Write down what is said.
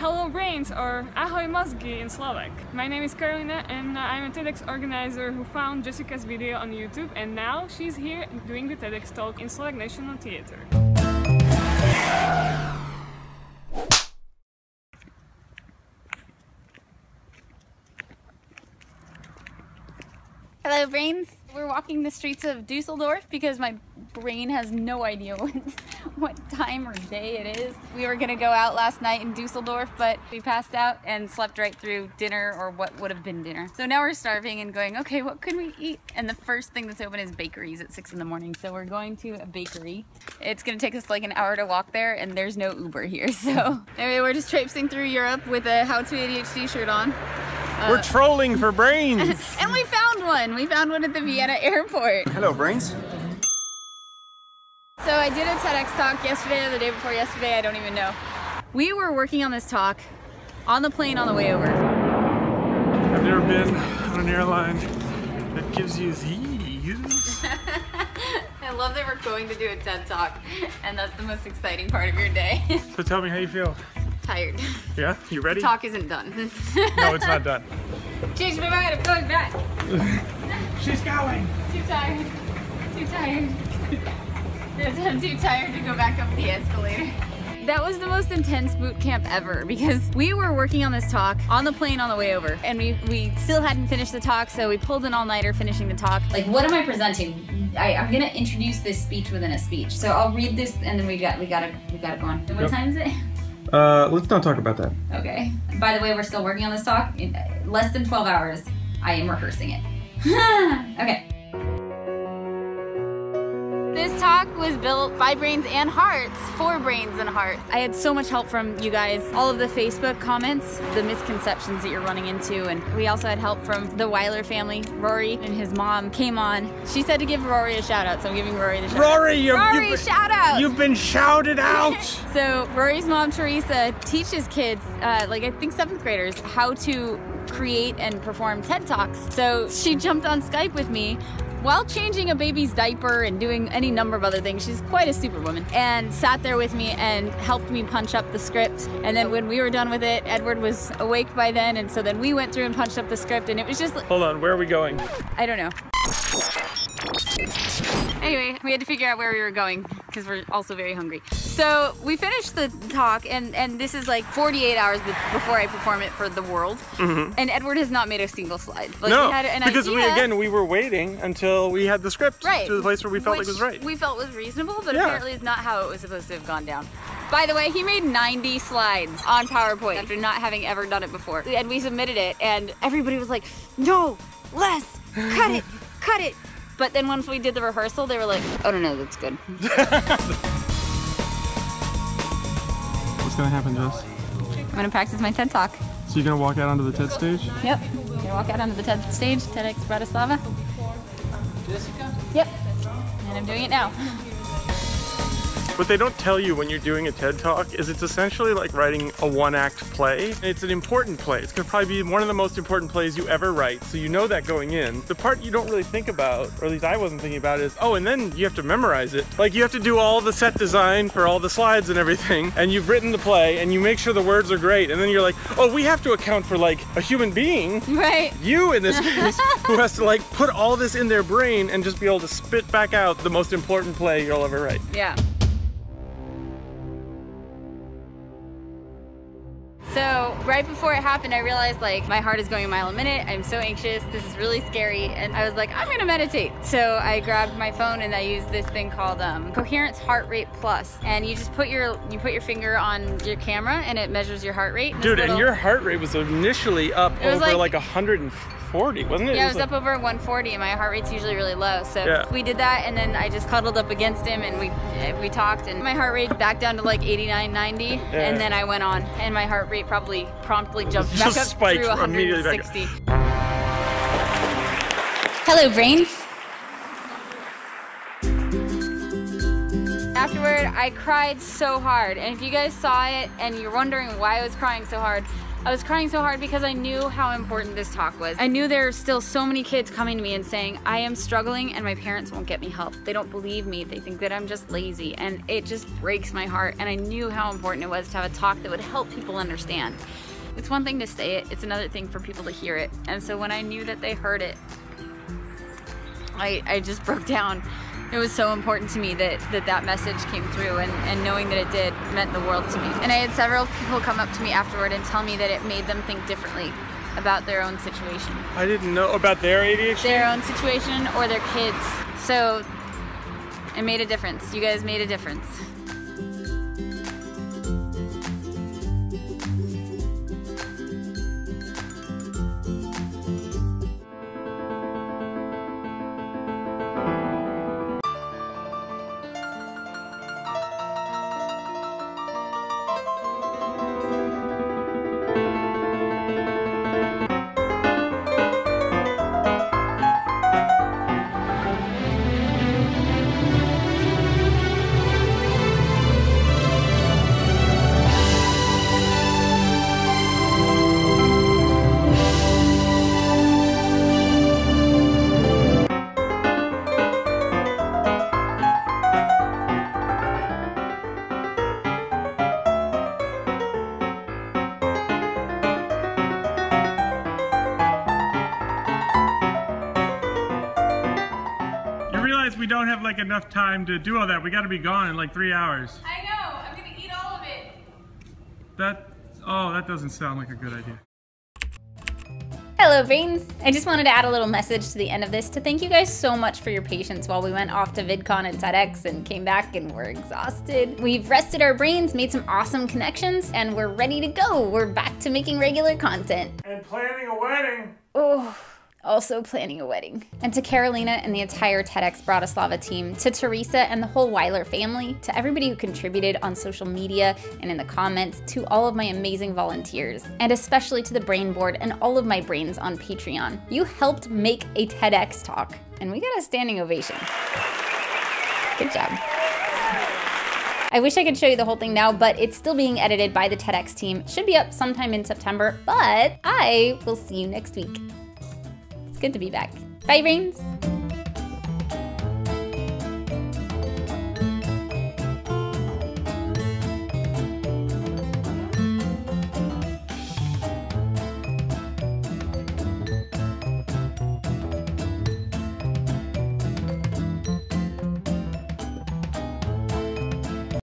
Hello Brains or Ahoj Mozgi in Slovak. My name is Karolina and I'm a TEDx organizer who found Jessica's video on YouTube and now she's here doing the TEDx talk in Slovak National Theatre. Hello, brains. We're walking the streets of Dusseldorf because my brain has no idea what, time or day it is. We were gonna go out last night in Dusseldorf, but we passed out and slept right through dinner or what would have been dinner. So now we're starving and going, okay, what could we eat? And the first thing that's open is bakeries at six in the morning. So we're going to a bakery. It's gonna take us like an hour to walk there and there's no Uber here. So anyway, we're just traipsing through Europe with a How to ADHD shirt on. We're uh, trolling for brains. And we found one. We found one at the Vienna airport. Hello, brains. So I did a TEDx talk yesterday or the day before yesterday, I don't even know. We were working on this talk on the plane on the way over. I've never been on an airline that gives you these. I love that we're going to do a TED talk and that's the most exciting part of your day. so tell me how you feel. Tired. Yeah, you ready? The Talk isn't done. No, it's not done. Change my mind, I'm going back. She's going. Too tired. Too tired. I'm too tired to go back up the escalator. That was the most intense boot camp ever because we were working on this talk on the plane on the way over and we, we still hadn't finished the talk so we pulled an all-nighter finishing the talk. Like what am I presenting? I, I'm gonna introduce this speech within a speech. So I'll read this and then we got we gotta we gotta go on. What Yep. time is it? Uh, let's not talk about that. Okay. By the way, we're still working on this talk. In less than 12 hours, I am rehearsing it. okay. This talk was built by brains and hearts, for brains and hearts. I had so much help from you guys, all of the Facebook comments, the misconceptions that you're running into, and we also had help from the Weiler family. Rory and his mom came on. She said to give Rory a shout out, so I'm giving Rory the shout out. Rory, you, Rory, you've, shout out! you've been shouted out. So Rory's mom, Teresa, teaches kids, uh, like I think seventh graders, how to create and perform TED Talks. So she jumped on Skype with me while changing a baby's diaper and doing any number of other things. She's quite a superwoman. And sat there with me and helped me punch up the script. And then when we were done with it, Edward was awake by then. And so then we went through and punched up the script. And it was just, Hold on, where are we going? I don't know. Anyway, we had to figure out where we were going because we're also very hungry. So we finished the talk, and and this is like 48 hours before I perform it for the world. Mm-hmm. And Edward has not made a single slide. Like, no, we had an because we again we were waiting until we had the script right to the place where we felt like was right. We felt was reasonable, but Yeah. apparently is not how it was supposed to have gone down. By the way, he made 90 slides on PowerPoint after not having ever done it before. And we submitted it, and everybody was like, no, less, cut it, cut it. But then once we did the rehearsal, they were like, oh, no, no, that's good. What's gonna happen, Jess? I'm gonna practice my TED Talk. So you're gonna walk out onto the TED stage? Yep. Gonna walk out onto the TED stage, TEDx Bratislava. Jessica? Yep. And I'm doing it now. What they don't tell you when you're doing a TED Talk is it's essentially like writing a one act play. It's an important play. It's gonna probably be one of the most important plays you ever write, so you know that going in. The part you don't really think about, or at least I wasn't thinking about, is oh, and then you have to memorize it. Like you have to do all the set design for all the slides and everything, and you've written the play, and you make sure the words are great, and then you're like, oh, we have to account for like a human being Right. you in this case who has to like put all this in their brain and just be able to spit back out the most important play you'll ever write. Yeah. Right before it happened, I realized like my heart is going a mile a minute. I'm so anxious. This is really scary. And I was like, I'm gonna meditate. So I grabbed my phone and I used this thing called um, Coherence Heart Rate Plus. And you just put your you put your finger on your camera and it measures your heart rate. Dude, and your heart rate was initially up over like- like, 140, wasn't it? Yeah, I It was like- up over 140 and my heart rate's usually really low. So Yeah. we did that and then I just cuddled up against him and we we talked and my heart rate back down to like 89, 90 Yeah. and then I went on and my heart rate probably promptly jumped back up through immediately back up. 160. Hello, brains. Afterward, I cried so hard. And if you guys saw it and you're wondering why I was crying so hard, I was crying so hard because I knew how important this talk was. I knew there are still so many kids coming to me and saying, I am struggling and my parents won't get me help. They don't believe me. They think that I'm just lazy. And it just breaks my heart. And I knew how important it was to have a talk that would help people understand. It's one thing to say it, it's another thing for people to hear it. And so when I knew that they heard it, I, I just broke down it was so important to me that that, that message came through and, and knowing that it did meant the world to me. And I had several people come up to me afterward and tell me that it made them think differently about their own situation. I didn't know about their ADHD? Their own situation or their kids. So it made a difference. You guys made a difference. We don't have like enough time to do all that. We got to be gone in like three hours. I know. I'm gonna eat all of it. That, oh, that doesn't sound like a good idea. Hello brains! I just wanted to add a little message to the end of this to thank you guys so much for your patience while we went off to VidCon and TEDx and came back and we're exhausted. We've rested our brains, made some awesome connections, and we're ready to go. We're back to making regular content. And planning a wedding. Oh also planning a wedding. And to Karolina and the entire TEDx Bratislava team, to Teresa and the whole Weiler family, to everybody who contributed on social media and in the comments, to all of my amazing volunteers, and especially to the Brain Board and all of my brains on Patreon. You helped make a TEDx talk, and we got a standing ovation. Good job. I wish I could show you the whole thing now, but it's still being edited by the TEDx team. Should be up sometime in September, but I will see you next week good to be back. Bye, brains!